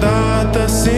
data sem